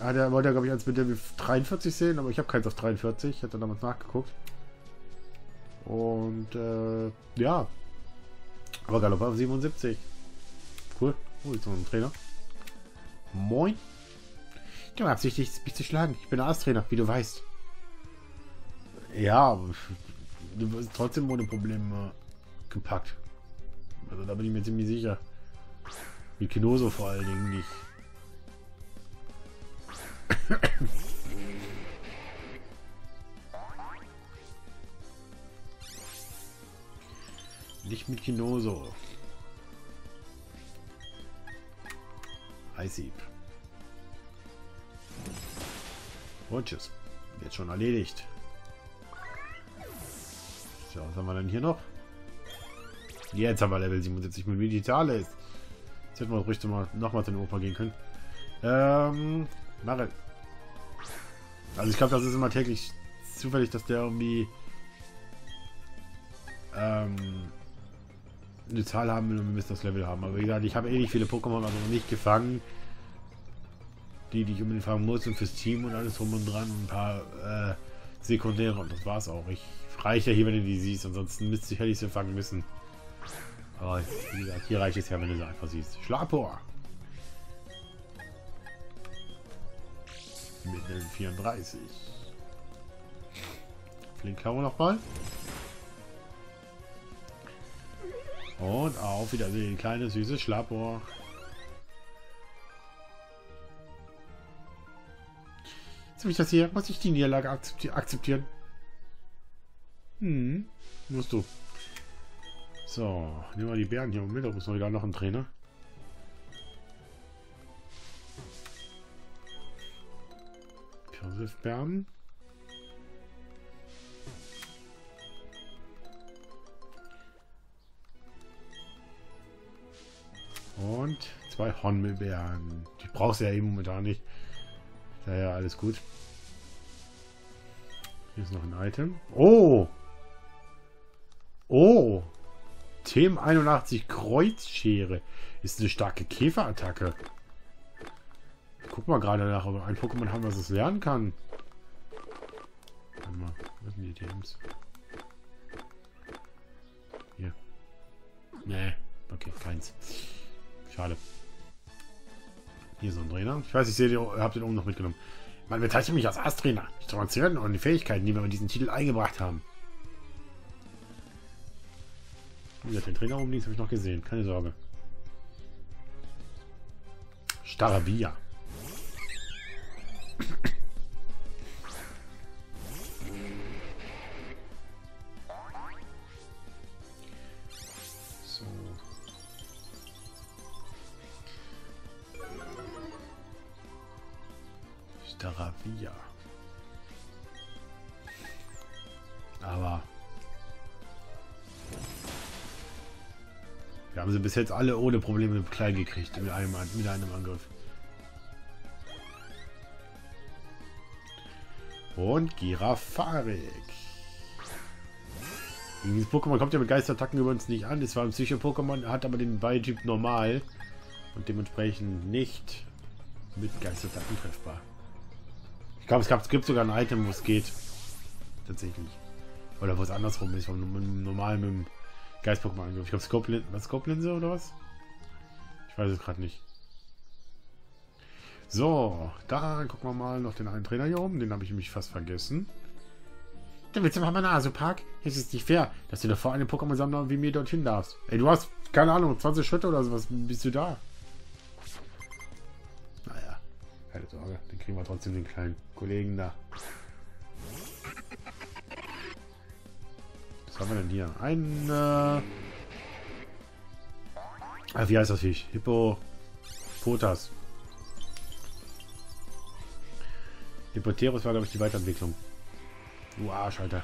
hat er, wollte er, glaube ich, als mit Level 43 sehen, aber ich habe keins auf 43. Ich hatte damals nachgeguckt. Und, äh, ja. Aber Galopp auf 77. Cool. Oh, jetzt noch ein Trainer. Moin. Du beabsichtigst, mich zu schlagen. Ich bin Arzttrainer, wie du weißt. Ja, du wirst trotzdem ohne Probleme gepackt. Also da bin ich mir ziemlich sicher. Mit Kinoso vor allen Dingen nicht. nicht mit Kinoso. Eisieb. Und tschüss. Jetzt schon erledigt. So, was haben wir denn hier noch? Jetzt haben wir Level 77 mit Meditales. Jetzt hätten wir ruhig mal nochmal zu den Opa gehen können. Ähm, Marel. Also ich glaube, das ist immer täglich zufällig, dass der irgendwie ähm, eine Zahl haben will und wir müssen das Level haben. Aber wie gesagt, ich habe eh nicht viele Pokémon, also noch nicht gefangen, die, die ich unbedingt fangen muss und fürs Team und alles drum und dran. Ein paar äh, Sekundäre und das war's auch. Ich reicht ja hier, wenn du die siehst, ansonsten müsste ich, hätte ich sie fangen müssen. Aber wie gesagt, hier reicht es ja, wenn du sie einfach siehst. Schlapor! Mit Level 34. Flinkklaue nochmal. Und auf Wiedersehen, kleine süße Schlappohr. So wie ich das hier, muss ich die Niederlage akzeptieren. Hm, musst du. So, nehmen wir die Bären hier mit. Da muss noch wieder noch ein Trainer. Josef-Bären. Und zwei Hornmilbeeren. Die brauchst du ja eben momentan nicht. Daher alles gut. Hier ist noch ein Item. Oh! Oh! Themen 81 Kreuzschere. Ist eine starke Käferattacke. Guck mal gerade nach, ob ein Pokémon haben, was es lernen kann. Warte mal, was sind die Themes? Hier. Nee, okay, keins. Schade. Hier so ein Trainer. Ich weiß, ich sehe, ihr habt den oben noch mitgenommen. Man bezeichnet mich als Ass-Trainer. Die Informationen und die Fähigkeiten, die wir mit diesem Titel eingebracht haben. Ja, den Trainer oben links habe ich noch gesehen. Keine Sorge. Staravia. Bis jetzt alle ohne Probleme klein gekriegt mit einem, mit einem Angriff. Und Girafarik. Dieses Pokémon kommt ja mit Geistattacken übrigens nicht an. Es war ein Psycho-Pokémon, hat aber den Balltyp normal. Und dementsprechend nicht mit Geistattacken treffbar. Ich glaube, es, es gibt sogar ein Item, wo es geht. Tatsächlich. Oder wo es andersrum ist, vom normalen mit dem Geist-Pokémon Ich glaube, Scope, was Scope-Linse oder was? Ich weiß es gerade nicht. So, da gucken wir mal noch den einen Trainer hier oben. Den habe ich nämlich fast vergessen. Dann willst du mal meine Asu-Park? Es ist nicht fair, dass du davor einen Pokémon-Sammler wie mir dorthin darfst. Ey, du hast, keine Ahnung, 20 Schritte oder sowas. Bist du da? Keine Sorge, den kriegen wir trotzdem den kleinen Kollegen da. Haben wir denn hier? Ein, äh ah, wie heißt das Viech? Hippopotas. Hippoterus war, glaube ich, die Weiterentwicklung. Du Arsch, Alter.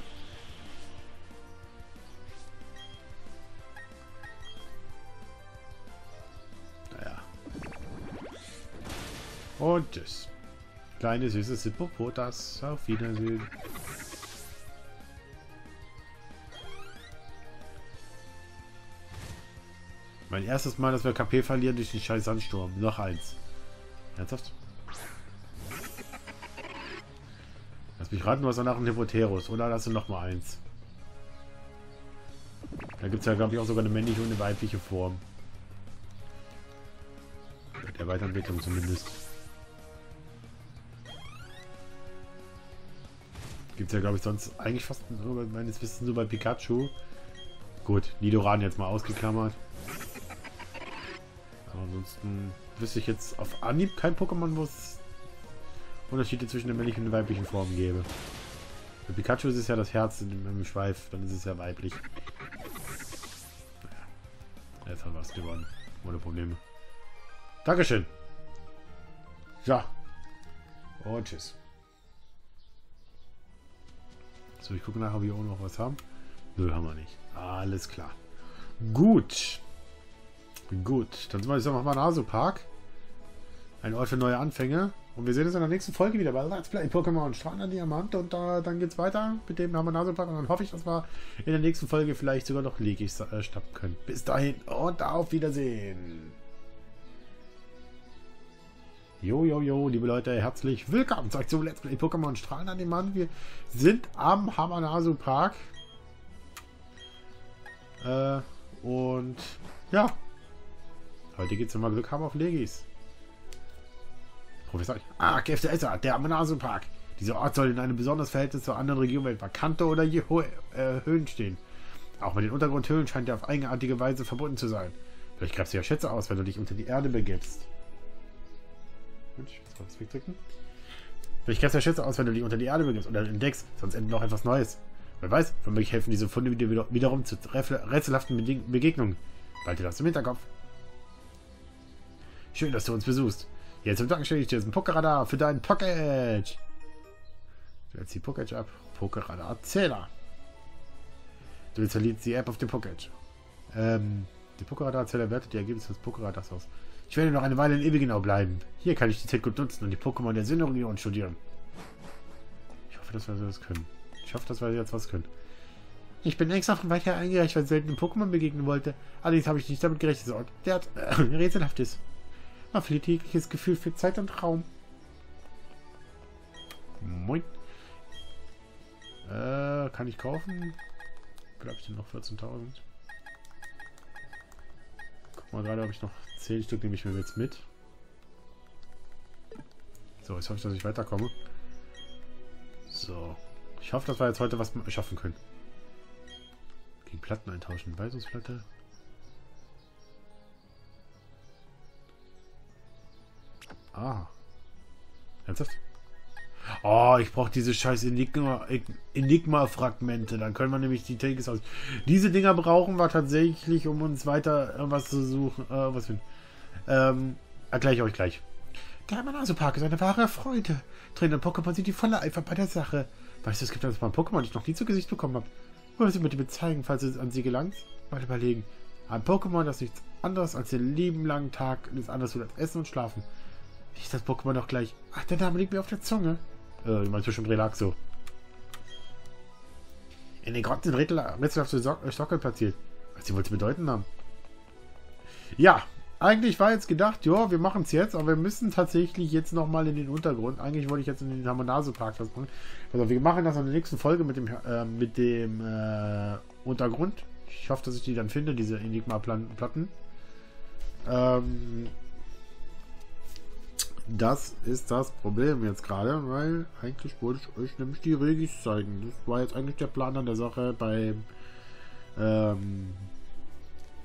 Und tschüss. Kleine süße Hippopotas. Auf Wiedersehen. Mein erstes Mal, dass wir KP verlieren durch den scheiß Sandsturm. Noch eins. Ernsthaft? Ich rate, du hast danach einen Hippoterus. Oder hast du noch mal eins? Da gibt es ja, glaube ich, auch sogar eine männliche und eine weibliche Form. Der Weiterentwicklung zumindest. Gibt es ja, glaube ich, sonst eigentlich fast meines Wissens nur bei Pikachu. Gut, Nidoran jetzt mal ausgeklammert. Ansonsten wüsste ich jetzt auf Anhieb kein Pokémon, wo es Unterschiede zwischen der männlichen und weiblichen Form gäbe. Bei Pikachu ist es ja das Herz im Schweif, dann ist es ja weiblich. Naja. Jetzt haben wir es gewonnen. Ohne Probleme. Dankeschön. Ja. Und tschüss. So, ich gucke nachher, ob wir auch noch was haben. Nö, haben wir nicht. Alles klar. Gut. Gut. Dann sind wir jetzt nochmal in Nasopark. Ein Ort für neue Anfänge. Und wir sehen uns in der nächsten Folge wieder bei Let's Play Pokémon Strahler Diamant. Und uh, dann geht's weiter mit dem Nasopark. Und dann hoffe ich, dass wir in der nächsten Folge vielleicht sogar noch Legis äh, stoppen können. Bis dahin und auf Wiedersehen. Jo, jo, jo, liebe Leute, herzlich willkommen zurück zu Let's Play Pokémon Strahlen an dem Mann. Wir sind am Hamanasu Park. Äh, und ja, heute geht es, wenn wir Glück haben, auf Legis. Professor. Ah, KFTSA, der Hamanasu Park. Dieser Ort soll in einem besonderen Verhältnis zur anderen Region weltweit Kante oder je äh, Höhen stehen. Auch mit den Untergrundhöhlen scheint er auf eigenartige Weise verbunden zu sein. Vielleicht greifst du ja Schätze aus, wenn du dich unter die Erde begibst. Mensch, jetzt mal das wegdrücken. Vielleicht kannst du ja Schätze aus, wenn du dich unter die Erde begibst oder entdeckst, sonst endet noch etwas Neues. Wer weiß, mich helfen diese Funde wieder, wiederum zu rätselhaften Begegnungen. Behalte das im Hinterkopf. Schön, dass du uns besuchst. Jetzt im Dank stelle ich dir ein Pokerradar für deinen Pocket. Du hältst die Pocket ab. Pokerradar Zähler. Du installierst die App auf dem Pocket. Ähm, der Pokerradar Zähler wertet die Ergebnisse des Pokerradars aus. Ich werde noch eine Weile in Ewigenau bleiben. Hier kann ich die Zeit gut nutzen und die Pokémon der Sinneregion studieren. Ich hoffe, dass wir das können. Ich hoffe, dass wir jetzt was können. Ich bin extra von weit her eingereicht, weil ich selten Pokémon begegnen wollte. Allerdings habe ich nicht damit gerechnet, dass der äh, rätselhaft ist. Man Gefühl für Zeit und Raum. Moin. Äh, kann ich kaufen? Glaube ich denn noch 14.000? Guck mal gerade, ob ich noch 10 Stück nehme ich mir jetzt mit. So, jetzt hoffe ich, dass ich weiterkomme. So. Ich hoffe, dass wir jetzt heute was schaffen können. Gegen Platten eintauschen. Weisungsplatte. Ah. Ernsthaft? Oh, ich brauche diese scheiß Enigma-Fragmente. Dann können wir nämlich die Takes aus. Diese Dinger brauchen wir tatsächlich, um uns weiter was zu suchen. Äh, was für Ähm, erkläre ich euch gleich. Der Manaso-Park ist eine wahre Freude. Trainer Pokémon sind die voller Eifer bei der Sache. Weißt du, es gibt ein paar Pokémon, die ich noch nie zu Gesicht bekommen habe. Wollen Sie mir die bezeigen, falls es an sie gelangt? Mal überlegen. Ein Pokémon, das nichts anderes als den lieben langen Tag nichts anderes tut als Essen und Schlafen. Ist das Pokémon doch gleich? Ach, der Name liegt mir auf der Zunge. Äh, meinst du schon Relaxo? In den Grotten rätselhafte Sockel platziert. Was sie wohl zu bedeuten haben. Ja, eigentlich war jetzt gedacht, ja, wir machen es jetzt, aber wir müssen tatsächlich jetzt nochmal in den Untergrund. Eigentlich wollte ich jetzt in den Hamonase-Park das machen. Also wir machen das in der nächsten Folge mit dem, äh, mit dem äh, Untergrund. Ich hoffe, dass ich die dann finde, diese Enigma-Platten. Ähm, das ist das Problem jetzt gerade, weil eigentlich wollte ich euch nämlich die Regis zeigen. Das war jetzt eigentlich der Plan an der Sache beim ähm,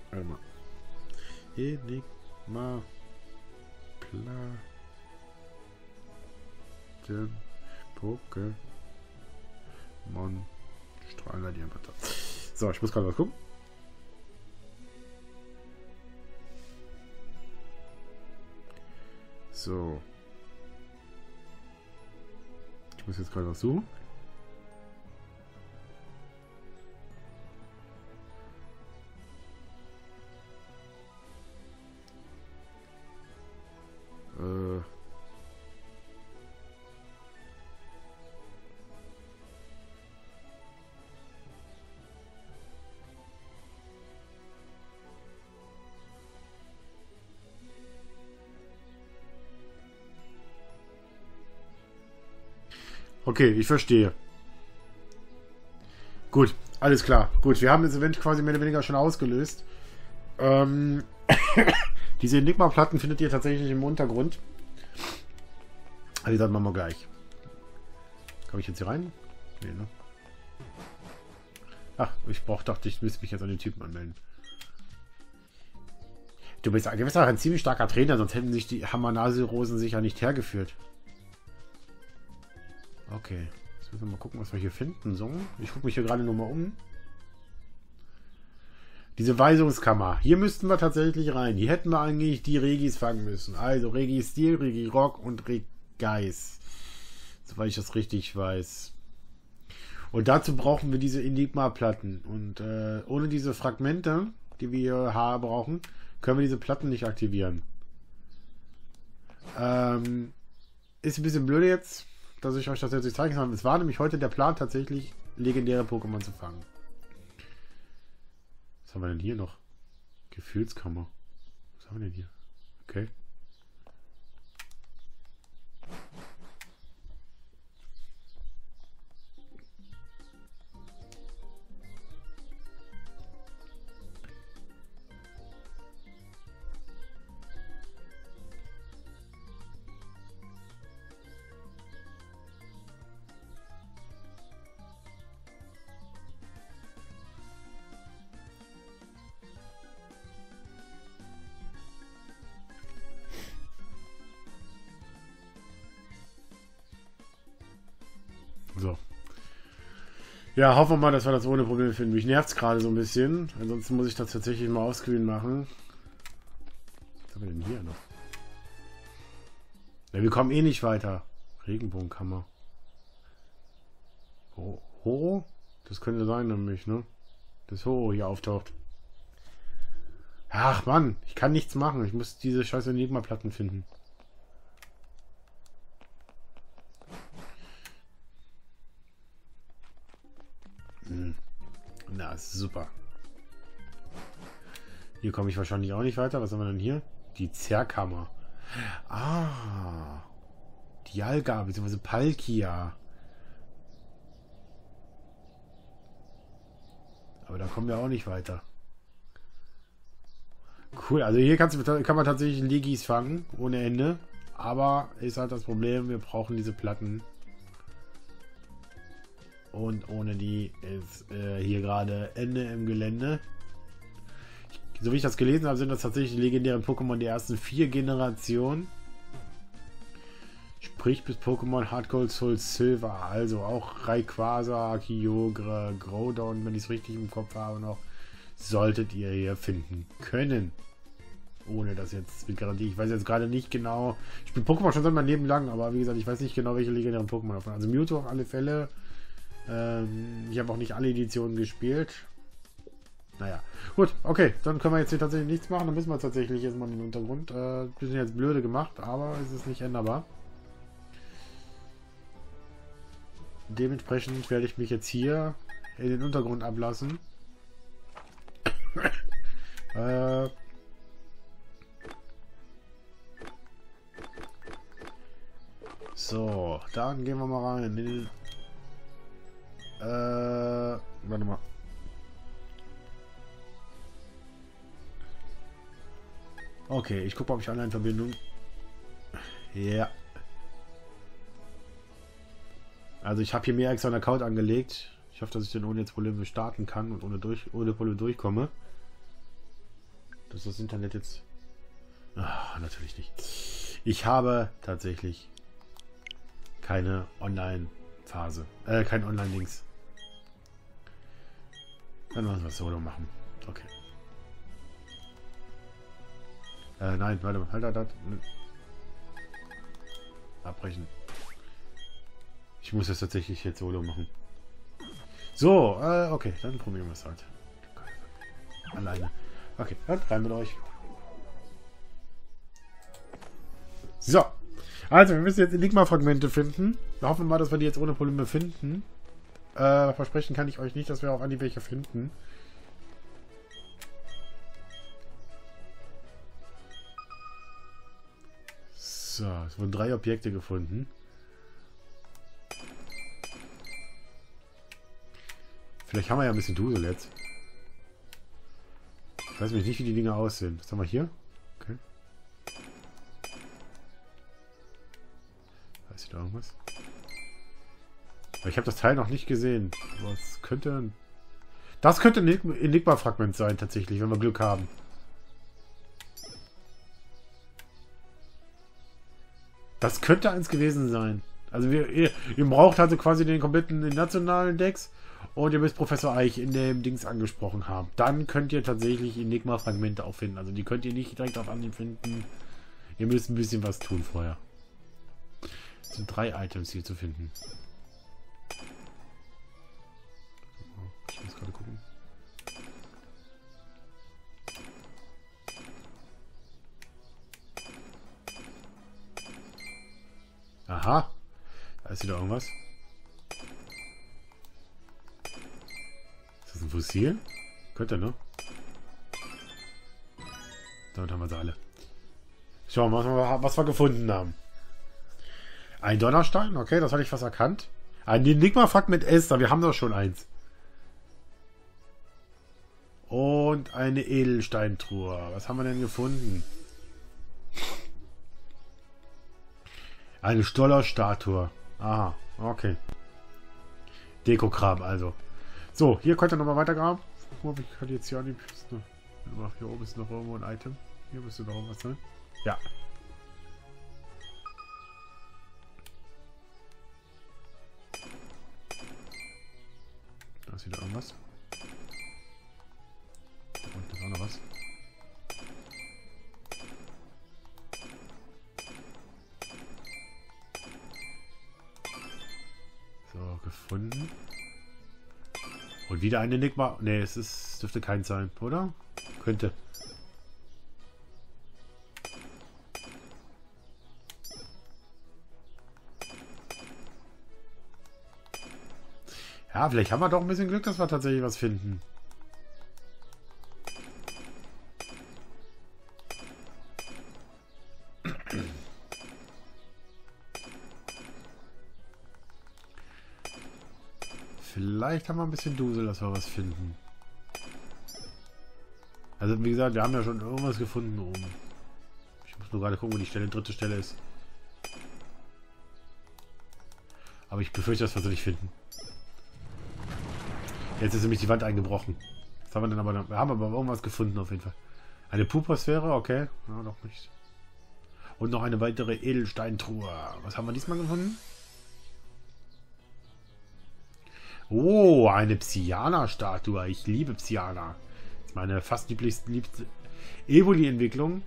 warte mal. Enigma Platten Pokémon Strahler Diamanter. So, ich muss gerade was gucken. So. Ich muss jetzt gerade was suchen. Okay, ich verstehe. Gut, alles klar. Gut, wir haben das Event quasi mehr oder weniger schon ausgelöst. Ähm, diese Enigma-Platten findet ihr tatsächlich im Untergrund. Also, das machen wir gleich. Komme ich jetzt hier rein? Nee, ne? Ach, ich brauch, dachte, ich müsste mich jetzt an den Typen anmelden. Du bist, du bist auch ein ziemlich starker Trainer, sonst hätten sich die Hamanasi-Rosen sicher nicht hergeführt. Okay. Jetzt müssen wir mal gucken, was wir hier finden. So, ich gucke mich hier gerade nochmal um. Diese Weisungskammer. Hier müssten wir tatsächlich rein. Hier hätten wir eigentlich die Regis fangen müssen. Also Regi Steel, Regi Rock und Regis. Soweit ich das richtig weiß. Und dazu brauchen wir diese Enigma-Platten. Und äh, ohne diese Fragmente, die wir hier brauchen, können wir diese Platten nicht aktivieren. Ähm, ist ein bisschen blöd jetzt dass ich euch das jetzt nicht zeigen kann. Es war nämlich heute der Plan, tatsächlich legendäre Pokémon zu fangen. Was haben wir denn hier noch? Gefühlskammer. Was haben wir denn hier? Okay. Ja, hoffen wir mal, dass wir das ohne Probleme finden. Mich nervt es gerade so ein bisschen. Ansonsten muss ich das tatsächlich mal ausgewählt machen. Was haben wir denn hier noch? Ja, wir kommen eh nicht weiter. Regenbogenkammer. Ho Horo? Das könnte sein nämlich, ne? Dass Horo hier auftaucht. Ach Mann, ich kann nichts machen. Ich muss diese scheiß Enigma-Platten finden. Na, super. Hier komme ich wahrscheinlich auch nicht weiter. Was haben wir denn hier? Die Zerrkammer. Ah. Dialga, bzw. Palkia. Aber da kommen wir auch nicht weiter. Cool, also hier kann man tatsächlich Legis fangen, ohne Ende. Aber ist halt das Problem, wir brauchen diese Platten. Und ohne die ist äh, hier gerade Ende im Gelände. So wie ich das gelesen habe, sind das tatsächlich die legendären Pokémon der ersten vier Generationen. Sprich bis Pokémon Hard Gold Soul Silver. Also auch Rayquaza, Kyogre, Groudon, wenn ich es richtig im Kopf habe noch. Solltet ihr hier finden können. Ohne das jetzt mit Garantie. Ich weiß jetzt gerade nicht genau. Ich spiele Pokémon schon seit meinem Leben lang, aber wie gesagt, ich weiß nicht genau, welche legendären Pokémon davon. Also Mewtwo auf alle Fälle. Ähm, ich habe auch nicht alle Editionen gespielt. Naja, gut, okay, dann können wir jetzt hier tatsächlich nichts machen. Dann müssen wir tatsächlich jetzt mal in den Untergrund. Äh, bisschen jetzt blöde gemacht, aber es ist nicht änderbar. Dementsprechend werde ich mich jetzt hier in den Untergrund ablassen. äh, so, dann gehen wir mal rein in den äh, warte mal. Okay, ich gucke, ob ich Online-Verbindung. Ja. Also ich habe hier mehr extra einen Account angelegt. Ich hoffe, dass ich den ohne jetzt Probleme starten kann und ohne, durch, ohne Probleme durchkomme. Dass das Internet jetzt... Ach, natürlich nicht. Ich habe tatsächlich keine Online-Phase. Äh, kein Online-Links. Dann müssen wir solo machen. Okay. Äh, nein, warte mal. Halt, halt, halt. Abbrechen. Ich muss das tatsächlich jetzt solo machen. So, äh, okay, dann probieren wir es halt. Alleine. Okay, dann rein mit euch. So. Also, wir müssen jetzt Enigma-Fragmente finden. Wir hoffen mal, dass wir die jetzt ohne Probleme finden. Äh, versprechen kann ich euch nicht, dass wir auf die welche finden. So, es wurden drei Objekte gefunden. Vielleicht haben wir ja ein bisschen Dusel jetzt. Ich weiß nicht, wie die Dinge aussehen. Was haben wir hier? Okay. Weiß ich da irgendwas? Ich habe das Teil noch nicht gesehen. Was könnte... Das könnte ein Enigma-Fragment sein, tatsächlich, wenn wir Glück haben. Das könnte eins gewesen sein. Also wir, ihr, ihr braucht also quasi den kompletten den nationalen Decks und ihr müsst Professor Eich in dem Dings angesprochen haben. Dann könnt ihr tatsächlich Enigma-Fragmente auch finden. Also die könnt ihr nicht direkt auf Anhieb finden. Ihr müsst ein bisschen was tun vorher. Es sind drei Items hier zu finden. Muss gerade gucken. Aha. Da ist wieder irgendwas. Ist das ein Fossil? Könnte, ne? Damit haben wir sie alle. Schauen wir mal, was wir gefunden haben. Ein Donnerstein, okay, das hatte ich fast erkannt. Ein Enigma-Fragment Esther, wir haben doch schon eins. Und eine Edelsteintruhe. Was haben wir denn gefunden? Eine Stollerstatue. Aha, okay. Dekokram also. So, hier könnt ihr nochmal weitergraben. Oh, ich kann jetzt hier an die Piste. Hier oben ist noch irgendwo ein Item. Hier müsste noch irgendwas sein. Ja. Da ist wieder irgendwas. Auch noch was. gefunden. Und wieder ein Enigma. Ne, es ist, dürfte kein sein, oder? Könnte. Ja, vielleicht haben wir doch ein bisschen Glück, dass wir tatsächlich was finden. Vielleicht haben wir ein bisschen Dusel, dass wir was finden. Also wie gesagt, wir haben ja schon irgendwas gefunden oben. Ich muss nur gerade gucken, wo die Stelle, dritte Stelle ist. Aber ich befürchte, dass wir sie nicht finden. Jetzt ist nämlich die Wand eingebrochen. Was haben wir denn aber? Wir haben aber irgendwas gefunden auf jeden Fall. Eine Pupersphäre, okay. Ja, doch nicht. Und noch eine weitere Edelsteintruhe. Was haben wir diesmal gefunden? Oh, eine Psyana-Statue. Ich liebe Psyana. Meine fast lieblichste liebste Evoli-Entwicklung.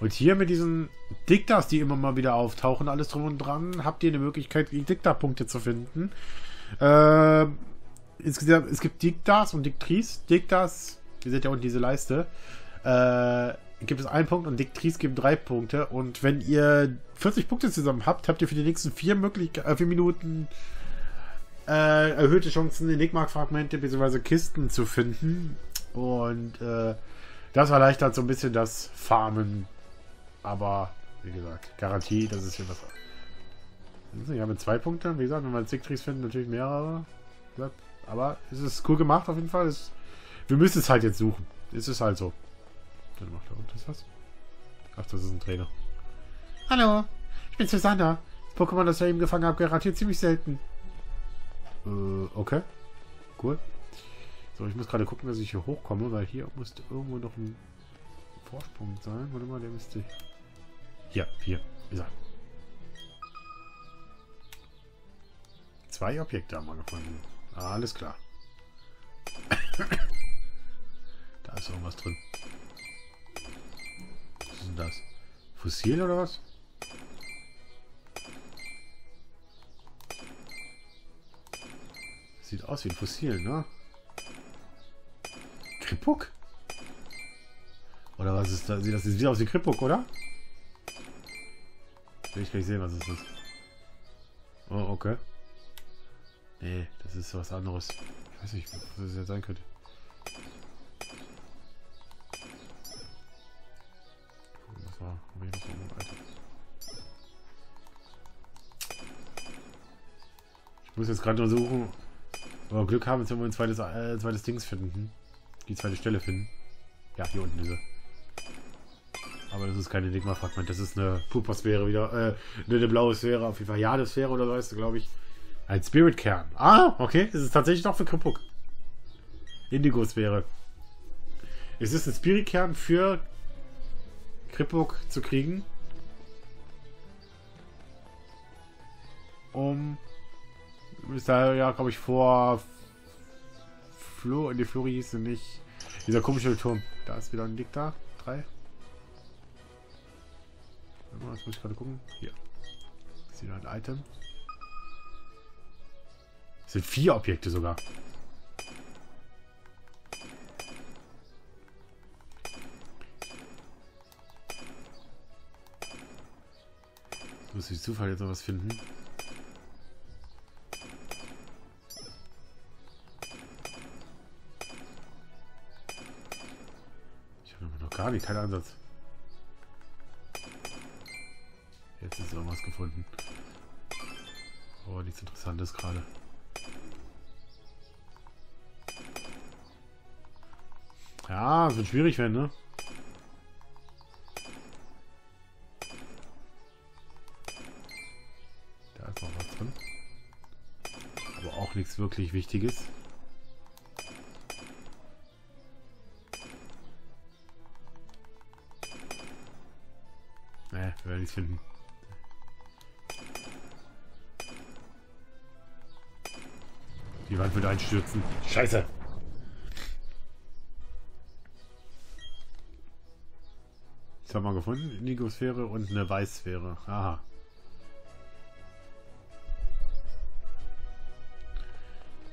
Und hier mit diesen Diktas, die immer mal wieder auftauchen, alles drum und dran, habt ihr eine Möglichkeit, die Dikta-Punkte zu finden. Äh, insgesamt, es gibt Diktas und Diktris. Diktas, ihr seht ja unten diese Leiste. Äh, gibt es einen Punkt und Dick Tries gibt drei Punkte. Und wenn ihr 40 Punkte zusammen habt, habt ihr für die nächsten vier, möglich äh, vier Minuten äh, erhöhte Chancen, Enigma-Fragmente bzw. Kisten zu finden. Und äh, das erleichtert so ein bisschen das Farmen. Aber, wie gesagt, Garantie, das ist hier was. Ich habe zwei Punkte. Wie gesagt, wenn wir Dick finden, natürlich mehrere. Aber es ist cool gemacht auf jeden Fall. Es, wir müssen es halt jetzt suchen. Es ist halt so. Dann macht da unten was. Ach, das ist ein Trainer. Hallo, ich bin Susanna. Das Pokémon, das ich eben gefangen habe, garantiert ziemlich selten. Äh, okay. Cool. So, ich muss gerade gucken, dass ich hier hochkomme, weil hier muss irgendwo noch ein Vorsprung sein. Warte mal, der müsste... Hier, hier. Ist er. Zwei Objekte haben wir gefunden. Alles klar. da ist irgendwas drin das? Fossil oder was? Sieht aus wie ein Fossil, ne? Krippuk? Oder was ist das? Sieht das wieder aus wie Krippuk, oder? Will ich gar nicht sehen, was es ist. Oh, okay. Nee, das ist was anderes. Ich weiß nicht, was das jetzt sein könnte. Muss jetzt gerade nur suchen. Aber Glück haben, jetzt wenn wir ein zweites, äh, zweites Dings finden. Die zweite Stelle finden. Ja, hier unten sie. Aber das ist kein Enigma-Fragment. Das ist eine Pupa-Sphäre wieder. Äh, eine, blaue Sphäre. Auf jeden Fall ja, eine Sphäre oder so heißt glaube ich. Ein Spirit-Kern. Ah, okay. Das ist tatsächlich noch für Kripuk. Indigo-Sphäre. Es ist ein Spirit-Kern für Kripuk zu kriegen. Um ist da ja, glaube ich, vor Flo, die Flori hieß nicht. Dieser komische Turm. Da ist wieder ein Dick da. Drei. Jetzt muss ich gerade gucken. Hier. Ist wieder ein Item. Das sind vier Objekte sogar. Muss ich Zufall jetzt noch was finden? Nicht, keinen Ansatz. Jetzt ist irgendwas gefunden. Oh, nichts Interessantes gerade. Ja, es wird schwierig werden, ne? Da ist noch was drin. Aber auch nichts wirklich Wichtiges. Ich finden. Die Wand wird einstürzen. Scheiße. Das haben wir gefunden. Indigosphäre und eine Weißsphäre. Aha.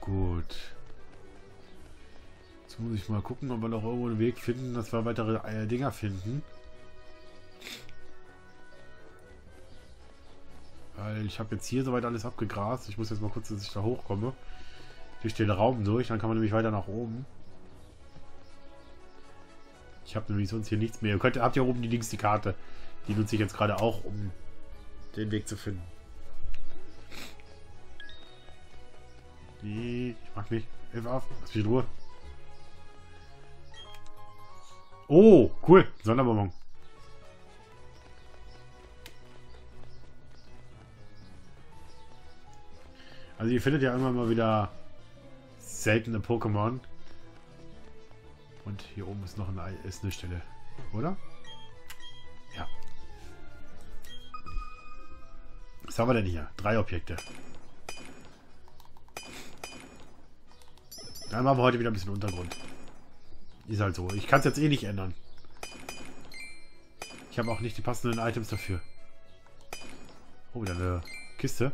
Gut. Jetzt muss ich mal gucken, ob wir noch irgendwo einen Weg finden, dass wir weitere äh, Dinger finden. Weil ich habe jetzt hier soweit alles abgegrast. Ich muss jetzt mal kurz, dass ich da hochkomme durch den Raum durch. Dann kann man nämlich weiter nach oben. Ich habe nämlich sonst hier nichts mehr. Ihr könnt, habt hier oben die links die Karte. Die nutze ich jetzt gerade auch, um den Weg zu finden. Die, ich mach mich. Hilf auf. Lass mich in Ruhe. Oh, cool. Sonderbonbon. Also ihr findet ja immer mal wieder seltene Pokémon. Und hier oben ist noch eine, ist eine Stelle. Oder? Ja. Was haben wir denn hier? Drei Objekte. Dann machen wir heute wieder ein bisschen Untergrund. Ist halt so. Ich kann es jetzt eh nicht ändern. Ich habe auch nicht die passenden Items dafür. Oh, wieder eine Kiste.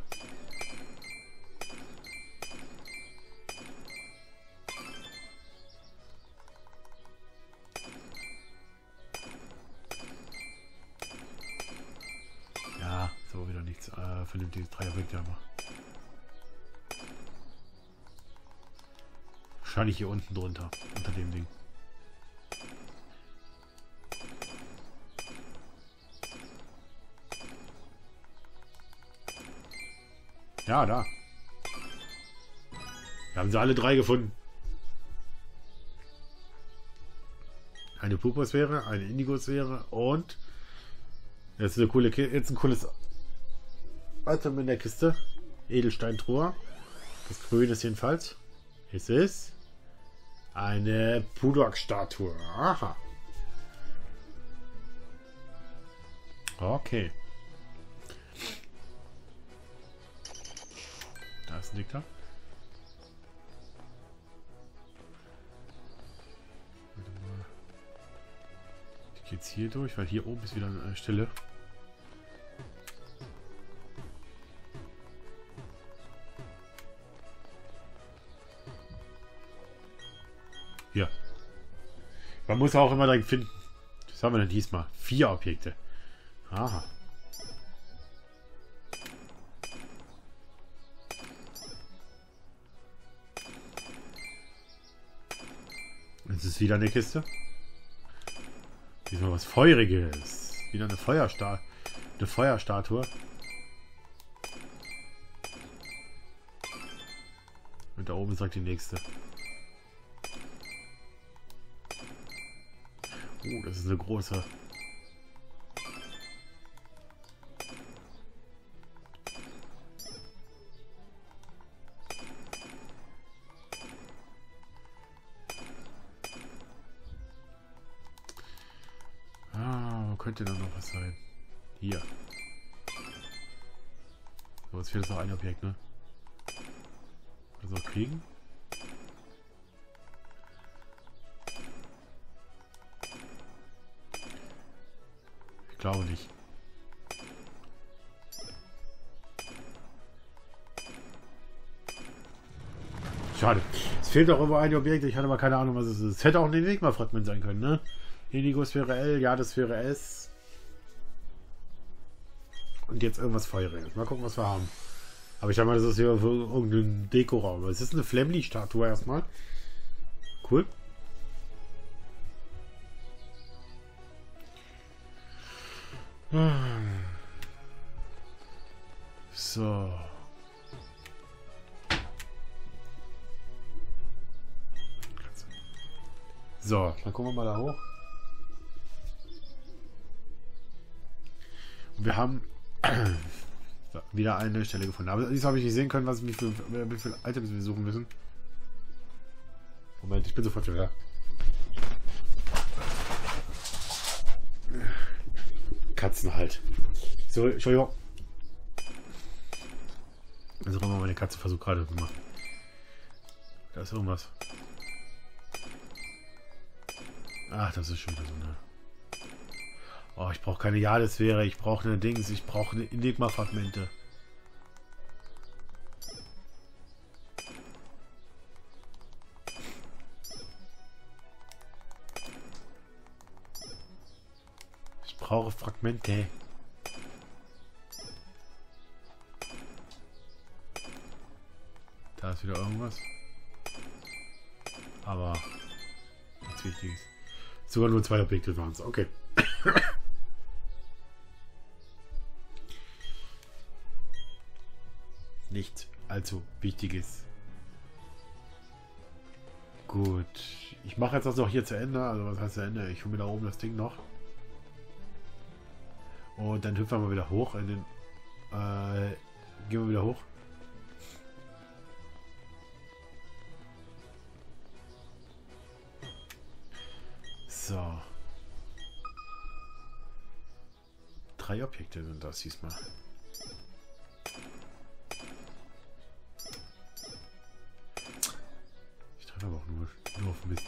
Wahrscheinlich hier unten drunter, unter dem Ding. Ja, da. Wir haben sie alle drei gefunden. Eine Pupusphäre, eine Indigosphäre und jetzt eine coole, jetzt ein cooles Item in der Kiste. Edelsteintruhe. Das Grün ist jedenfalls. Es ist eine Pudok-Statue. Aha. Okay. Da ist ein Dicker. Ich gehe jetzt hier durch, weil hier oben ist wieder eine Stelle. Man muss auch immer direkt finden. Was haben wir denn diesmal? Vier Objekte. Aha. Jetzt ist wieder eine Kiste. Diesmal was Feuriges. Wieder eine Feuerstar eine Feuerstatue. Und da oben direkt die nächste. Oh, das ist eine große. Ah, könnte da noch was sein? Hier. So, jetzt fehlt noch ein Objekt, ne? Also kriegen? Glaube nicht. Schade. Es fehlt auch immer ein Objekt. Ich hatte mal keine Ahnung, was es ist. Es hätte auch ein Enigma-Fragment sein können, ne? Indigo-Sphäre L, ja, das wäre S. Und jetzt irgendwas Feuriges. Mal gucken, was wir haben. Aber ich sag mal, das ist hier irgendein Dekoraum. Es ist eine Flemly-Statue erstmal. Cool. So. So, dann gucken wir mal da hoch. Und wir haben wieder eine Stelle gefunden. Aber diesmal habe ich nicht sehen können, was, wie, viel, wie viele Items wir suchen müssen. Moment, ich bin sofort wieder da. Katzen halt. So, Entschuldigung. Also mal meine Katze versucht gerade zu machen. Da ist irgendwas. Ach, das ist schon wieder. Oh, ich brauche keine Jadesphäre, ich brauche eine Dings, ich brauche eine Enigma-Fragmente. Brauche Fragmente. Da ist wieder irgendwas. Aber nichts Wichtiges. Sogar nur zwei Objekte waren es. Okay. Nichts allzu Wichtiges. Gut. Ich mache jetzt das noch hier zu Ende. Also was heißt zu Ende? Ich hole mir da oben das Ding noch. Und dann hüpfen wir mal wieder hoch in den... Äh, gehen wir wieder hoch. So. Drei Objekte sind das diesmal. Ich treffe aber auch nur, nur auf Mist.